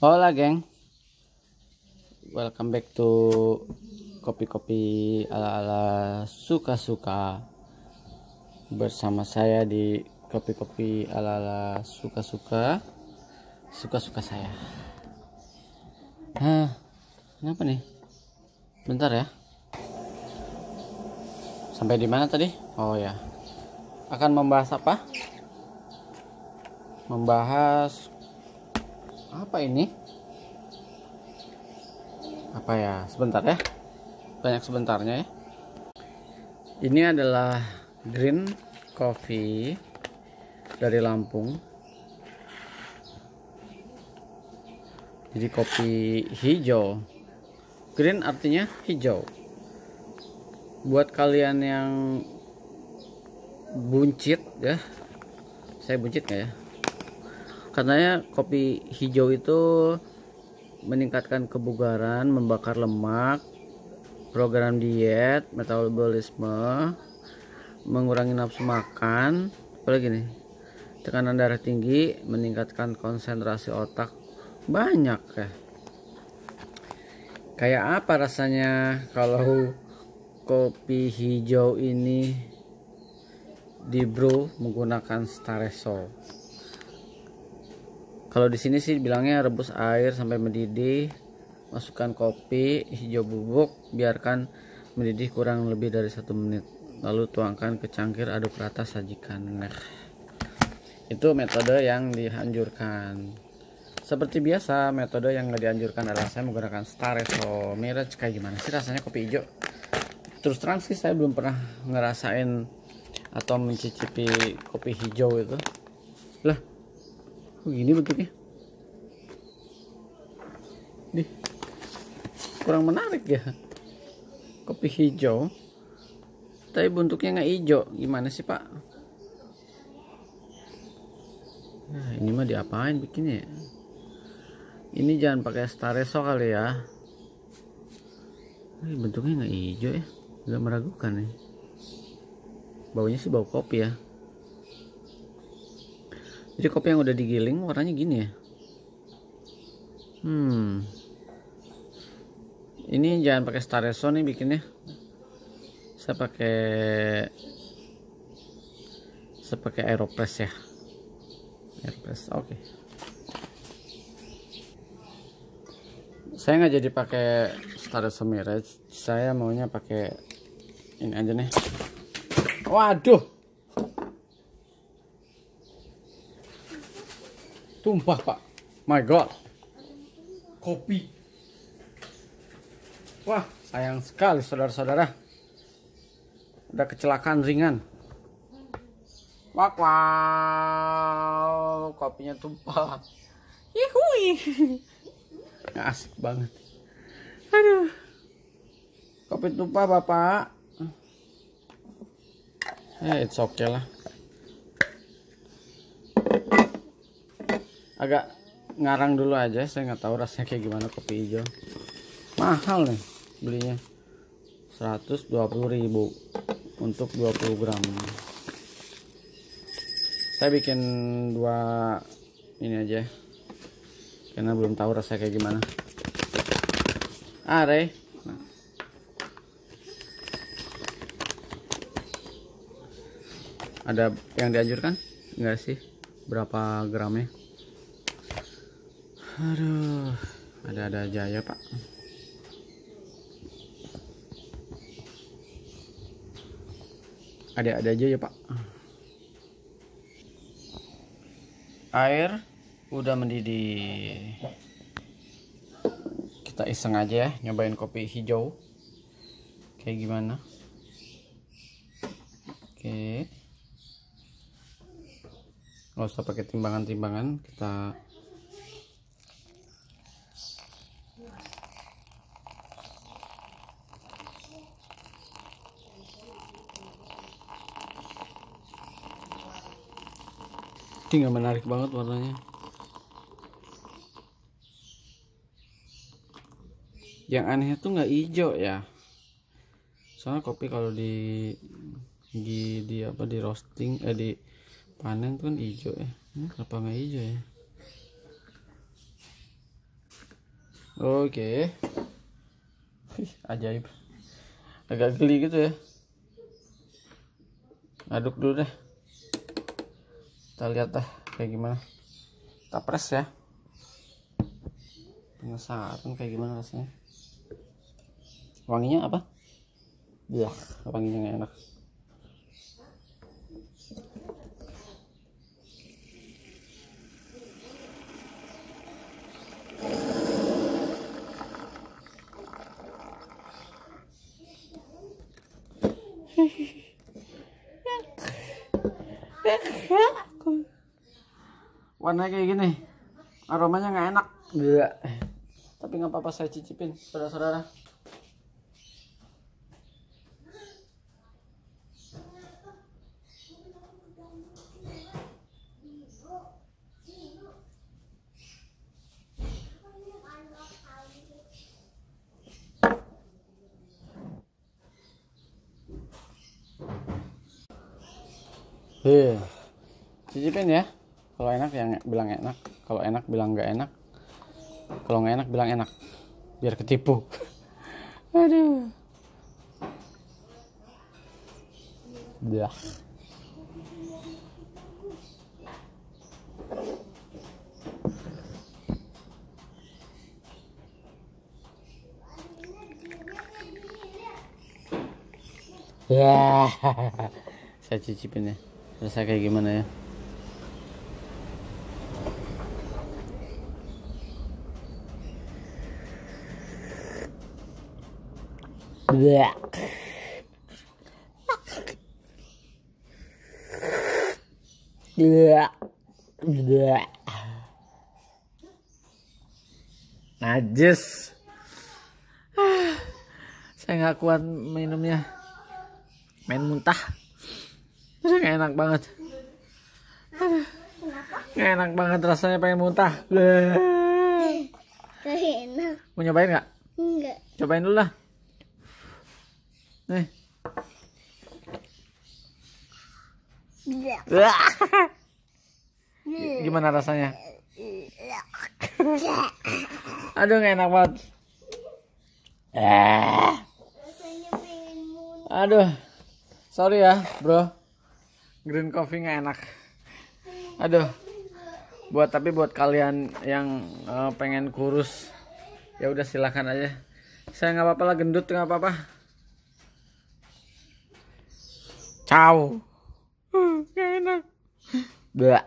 Hola geng Welcome back to Kopi-kopi ala-ala suka-suka Bersama saya di Kopi-kopi ala-ala suka-suka Suka-suka saya Hah, Kenapa nih? Bentar ya Sampai di mana tadi? Oh ya Akan membahas apa? Membahas apa ini? Apa ya? Sebentar ya. Banyak sebentarnya ya. Ini adalah green coffee dari Lampung. Jadi kopi hijau. Green artinya hijau. Buat kalian yang buncit ya. Saya buncit ya katanya kopi hijau itu meningkatkan kebugaran, membakar lemak, program diet, metabolisme, mengurangi nafsu makan, apalagi nih, tekanan darah tinggi, meningkatkan konsentrasi otak, banyak ya. Kayak apa rasanya kalau kopi hijau ini di brew menggunakan staresol? Kalau di sini sih bilangnya rebus air sampai mendidih, masukkan kopi hijau bubuk, biarkan mendidih kurang lebih dari satu menit. Lalu tuangkan ke cangkir, aduk rata, sajikan. Nah, itu metode yang dianjurkan. Seperti biasa, metode yang nggak dianjurkan adalah saya menggunakan Stareso Mirage. Kayak gimana sih rasanya kopi hijau? Terus terang sih saya belum pernah ngerasain atau mencicipi kopi hijau itu. Lah, begini. Bentuknya Nih, kurang menarik ya. Kopi hijau tapi bentuknya nggak hijau. Gimana sih pak? Nah ini mah diapain bikinnya? Ya? ini jangan pakai stareso kali ya. Bentuknya nggak hijau ya. Nggak meragukan nih. Baunya sih bau kopi ya jadi kopi yang udah digiling warnanya gini ya? Hmm. Ini jangan pakai stareso nih bikinnya. Saya pakai saya pakai aeropress ya. Aeropress oke. Okay. saya nggak jadi pakai stareso mirage saya maunya pakai ini aja nih. Waduh tumpah pak my god. Kopi. Wah sayang sekali saudara-saudara. Ada kecelakaan ringan. Wow, wow. Kopinya tumpah. Yuhui. asik banget. Aduh. Kopi tumpah bapak. Eh it's okay lah agak ngarang dulu aja saya nggak tahu rasanya kayak gimana kopi hijau. Mahal nih belinya. 120.000 untuk 20 gram. Saya bikin dua ini aja karena belum tahu rasanya kayak gimana. Ah Rey. Nah. ada yang dianjurkan? Enggak sih? Berapa gramnya aduh ada-ada aja ya pak. Ada-ada aja ya pak. Air udah mendidih. Kita iseng aja ya nyobain kopi hijau. Kayak gimana? Oke. Nggak usah pakai timbangan-timbangan kita ini nggak menarik banget warnanya yang aneh itu nggak hijau ya soalnya kopi kalau di di di apa di roasting eh di panen tuh kan hijau ya ini kenapa nggak hijau ya Oke. Ih, ajaib. Agak geli gitu ya. Aduk dulu deh. Kita lihat dah kayak gimana. Kita press ya. Penasaran kayak gimana rasanya. Wanginya apa? Ya, wanginya enak. Warnanya kayak gini. Aromanya nggak enak. Enggak tapi nggak apa-apa saya cicipin saudara-saudara Heh, cicipin ya. Kalau enak yang bilang enak, kalau enak bilang nggak enak, kalau nggak enak bilang enak, biar ketipu. Aduh. Dah. Ya, saya cicipin ya. Rasa kayak gimana ya? Najis. Ah, Saya nggak kuat minumnya. Main muntah. Nggak enak banget. Aduh, nggak enak banget rasanya pengen muntah. Gak enak. Mau nyobain nggak? Enggak. Cobain dulu lah. Nih. Enggak. Gimana rasanya? Aduh nggak enak banget. Eh. Aduh. Sorry ya, bro. Green coffee nggak enak. Aduh. Buat tapi buat kalian yang eh, pengen kurus, ya udah silahkan aja. Saya nggak apa-apa lah gendut nggak apa-apa. Ciao. Uh, nggak enak. Bleh.